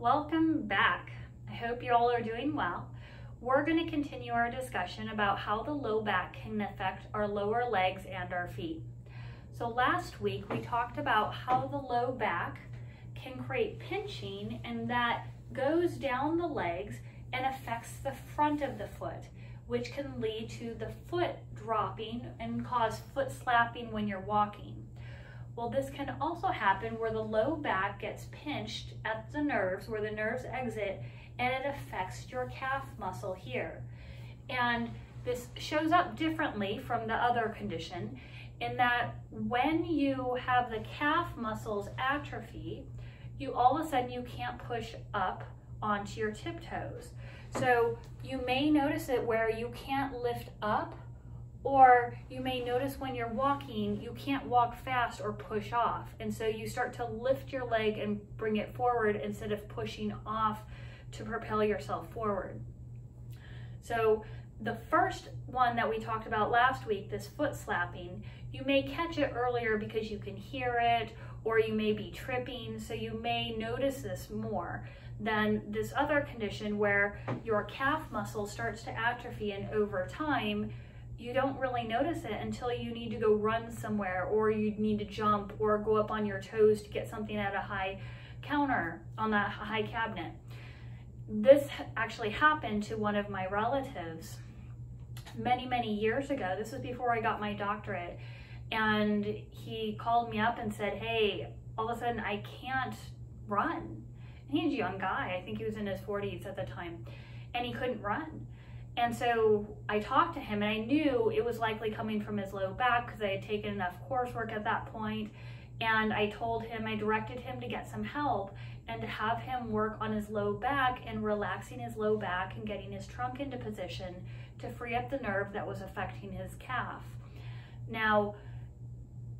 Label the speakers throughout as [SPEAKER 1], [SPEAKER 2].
[SPEAKER 1] Welcome back. I hope you all are doing well. We're going to continue our discussion about how the low back can affect our lower legs and our feet. So last week we talked about how the low back can create pinching and that goes down the legs and affects the front of the foot, which can lead to the foot dropping and cause foot slapping when you're walking. Well, this can also happen where the low back gets pinched at the nerves, where the nerves exit, and it affects your calf muscle here. And this shows up differently from the other condition in that when you have the calf muscles atrophy, you all of a sudden you can't push up onto your tiptoes. So you may notice it where you can't lift up or you may notice when you're walking, you can't walk fast or push off. And so you start to lift your leg and bring it forward instead of pushing off to propel yourself forward. So the first one that we talked about last week, this foot slapping, you may catch it earlier because you can hear it or you may be tripping. So you may notice this more than this other condition where your calf muscle starts to atrophy and over time, you don't really notice it until you need to go run somewhere or you need to jump or go up on your toes to get something at a high counter on that high cabinet. This actually happened to one of my relatives many, many years ago. This was before I got my doctorate. And he called me up and said, hey, all of a sudden I can't run. And he's a young guy. I think he was in his 40s at the time. And he couldn't run. And so I talked to him and I knew it was likely coming from his low back because I had taken enough coursework at that point. And I told him, I directed him to get some help and to have him work on his low back and relaxing his low back and getting his trunk into position to free up the nerve that was affecting his calf. Now,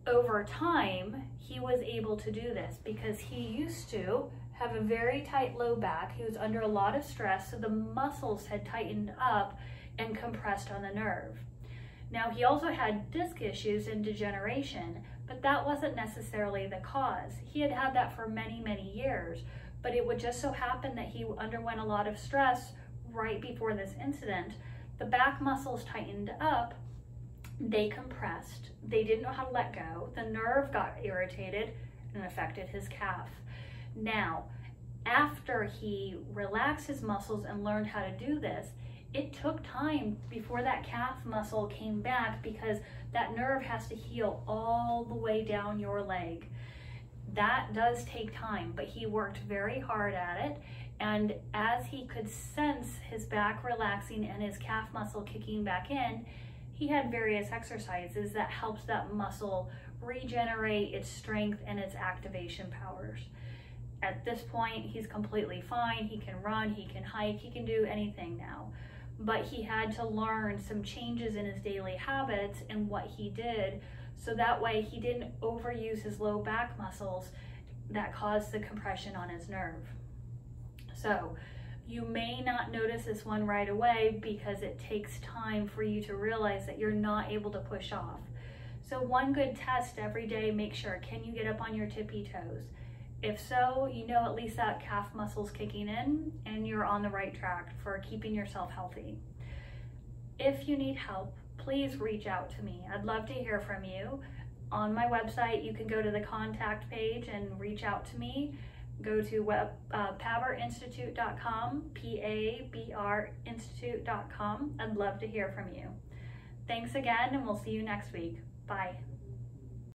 [SPEAKER 1] over time, he was able to do this because he used to have a very tight low back. He was under a lot of stress, so the muscles had tightened up and compressed on the nerve. Now, he also had disc issues and degeneration, but that wasn't necessarily the cause. He had had that for many, many years, but it would just so happen that he underwent a lot of stress right before this incident. The back muscles tightened up, they compressed, they didn't know how to let go, the nerve got irritated and affected his calf. Now, after he relaxed his muscles and learned how to do this, it took time before that calf muscle came back because that nerve has to heal all the way down your leg. That does take time, but he worked very hard at it. And as he could sense his back relaxing and his calf muscle kicking back in, he had various exercises that helps that muscle regenerate its strength and its activation powers. At this point, he's completely fine. He can run, he can hike, he can do anything now. But he had to learn some changes in his daily habits and what he did so that way he didn't overuse his low back muscles that caused the compression on his nerve. So you may not notice this one right away because it takes time for you to realize that you're not able to push off. So one good test every day, make sure, can you get up on your tippy toes? If so, you know at least that calf muscle's kicking in and you're on the right track for keeping yourself healthy. If you need help, please reach out to me. I'd love to hear from you. On my website, you can go to the contact page and reach out to me. Go to web, uh, pabrinstitute.com, P-A-B-R institute.com. I'd love to hear from you. Thanks again, and we'll see you next week. Bye.